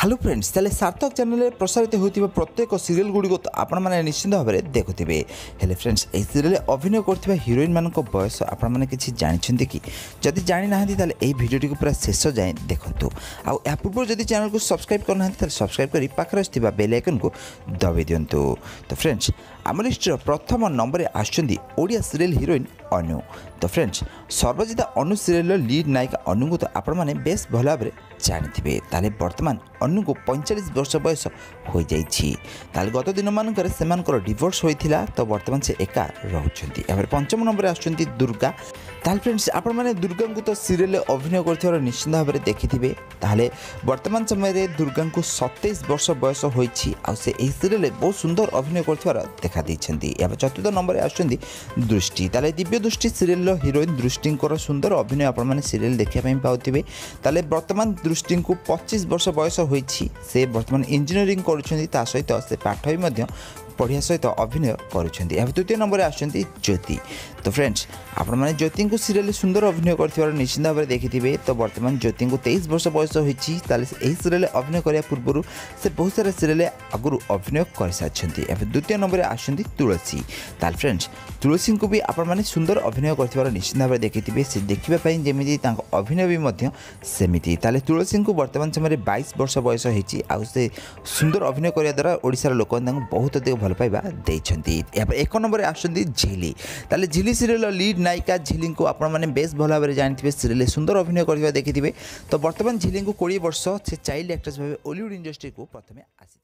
hello friends তাহলে সার্থক চ্যানেলে প্রসারিত হয়ে প্রত্যেক সিরিয়াল গুড়ি আপনার নিশ্চিন্ত ভাবে দেখুবে হলে ফ্রেন্ডস এই সিরিয়ালে অভিনয় করতে হিরোইন মান বয়স আপনার কিছু জাঁচান কি যদি জাঁ না তাহলে এই ভিডিওটি পুরা শেষ যায় দেখুন আপূর্ব যদি চ্যানেলকে সবসক্রাইব করে না তাহলে সবসক্রাইব করে পাখে আসা বেল আইকনকে দবাই দিও তো ফ্রেন্ডস আমার লিস্টর প্রথম নম্বরে আসছেন ওড়িয়া সিরিয়াল হিরোইন ଅନୁ ତ ଫ୍ରେଣ୍ଡସ୍ ସର୍ବଜିତା ଅନୁ ସିରିଏଲ୍ର ଲିଡ୍ ନାୟିକା ଅନୁଙ୍କୁ ତ ଆପଣମାନେ ବେଶ୍ ଭଲ ଭାବରେ ଜାଣିଥିବେ ତାହେଲେ ବର୍ତ୍ତମାନ ଅନୁଙ୍କୁ ପଇଁଚାଳିଶ ବର୍ଷ ବୟସ ହୋଇଯାଇଛି ତାହେଲେ ଗତ ଦିନମାନଙ୍କରେ ସେମାନଙ୍କର ଡିଭୋର୍ସ ହୋଇଥିଲା ତ ବର୍ତ୍ତମାନ ସେ ଏକା ରହୁଛନ୍ତି ଏହାପରେ ପଞ୍ଚମ ନମ୍ବରରେ ଆସୁଛନ୍ତି ଦୁର୍ଗା ତାହେଲେ ଫ୍ରେଣ୍ଡସ୍ ଆପଣମାନେ ଦୁର୍ଗାଙ୍କୁ ତ ସିରିଏଲ୍ରେ ଅଭିନୟ କରିଥିବାର ନିଶ୍ଚିନ୍ତ ଭାବରେ ଦେଖିଥିବେ ତାହେଲେ ବର୍ତ୍ତମାନ ସମୟରେ ଦୁର୍ଗାଙ୍କୁ ସତେଇଶ ବର୍ଷ ବୟସ ହୋଇଛି ଆଉ ସେ ଏହି ସିରିଏଲ୍ରେ ବହୁତ ସୁନ୍ଦର ଅଭିନୟ କରୁଥିବାର ଦେଖାଦେଇଛନ୍ତି ଏହାପରେ ଚତୁର୍ଥ ନମ୍ବରରେ ଆସୁଛନ୍ତି ଦୃଷ୍ଟି ତାହେଲେ ଦିବ୍ୟ ଦୃଷ୍ଟି ସିରିଏଲ୍ର ହିରୋଇନ୍ ଦୃଷ୍ଟିଙ୍କର ସୁନ୍ଦର ଅଭିନୟ ଆପଣମାନେ ସିରିଏଲ୍ ଦେଖିବା ପାଇଁ ପାଉଥିବେ ତାହେଲେ ବର୍ତ୍ତମାନ ଦୃଷ୍ଟିଙ୍କୁ ପଚିଶ ବର୍ଷ ବୟସ ହୋଇଛି ସେ ବର୍ତ୍ତମାନ ଇଞ୍ଜିନିୟରିଂ କରୁଛନ୍ତି ତା ସହିତ ସେ ପାଠ ବି ମଧ୍ୟ ପଢ଼ିବା ସହିତ ଅଭିନୟ କରୁଛନ୍ତି ଏହା ଦ୍ୱିତୀୟ ନମ୍ବରରେ ଆସୁଛନ୍ତି ଜ୍ୟୋତି ତ ଫ୍ରେଣ୍ଡସ୍ ଆପଣମାନେ ଜ୍ୟୋତିଙ୍କୁ ସିରିଏଲ୍ରେ ସୁନ୍ଦର ଅଭିନୟ କରିଥିବାର ନିଶ୍ଚିନ୍ତ ଭାବରେ ଦେଖିଥିବେ ତ ବର୍ତ୍ତମାନ ଜ୍ୟୋତିଙ୍କୁ ତେଇଶ ବର୍ଷ ବୟସ ହୋଇଛି ତାହେଲେ ଏହି ସିରିଏଲ୍ରେ ଅଭିନୟ କରିବା ପୂର୍ବରୁ ସେ ବହୁତ ସାରା ସିରିଏଲ୍ରେ ଆଗରୁ ଅଭିନୟ କରିସାରିଛନ୍ତି ଏବେ ଦ୍ୱିତୀୟ ନମ୍ବରରେ ଆସୁଛନ୍ତି ତୁଳସୀ ତାହେଲେ ଫ୍ରେଣ୍ଡସ୍ ତୁଳସୀଙ୍କୁ ବି ଆପଣମାନେ ସୁନ୍ଦର ଅଭିନୟ କରିଥିବାର ନିଶ୍ଚିନ୍ତ ଭାବରେ ଦେଖିଥିବେ ସେ ଦେଖିବା ପାଇଁ ଯେମିତି ତାଙ୍କ ଅଭିନୟ ବି ମଧ୍ୟ ସେମିତି ତାହେଲେ ତୁଳସୀଙ୍କୁ ବର୍ତ୍ତମାନ ସମୟରେ ବାଇଶ ବର୍ଷ ବୟସ ହେଇଛି ଆଉ ସେ ସୁନ୍ଦର ଅଭିନୟ କରିବା ଦ୍ୱାରା ଓଡ଼ିଶାର ଲୋକମାନେ ତାଙ୍କୁ ବହୁତ ଅଧିକ ଭଲ ପାଇବା ଦେଇଛନ୍ତି ଏହାପରେ ଏକ ନମ୍ବରରେ ଆସୁଛନ୍ତି ଝିଲି ତାହେଲେ ଝିଲି ସିରିଏଲ୍ର ଲିଡ୍ ନାୟିକା ଝିଲିଙ୍କୁ ଆପଣମାନେ ବେଶ୍ ଭଲ ଭାବରେ ଜାଣିଥିବେ ସିରିଏଲ୍ରେ ସୁନ୍ଦର ଅଭିନୟ କରିବା ଦେଖିଥିବେ ତ ବର୍ତ୍ତମାନ ଝିଲିଙ୍କୁ କୋଡ଼ିଏ ବର୍ଷ ସେ ଚାଇଲ୍ଡ ଆକ୍ଟ୍ରେସ୍ ଭାବେ ଓଲିଉଡ଼ ଇଣ୍ଡଷ୍ଟ୍ରିକୁ ପ୍ରଥମେ ଆସିଥିଲେ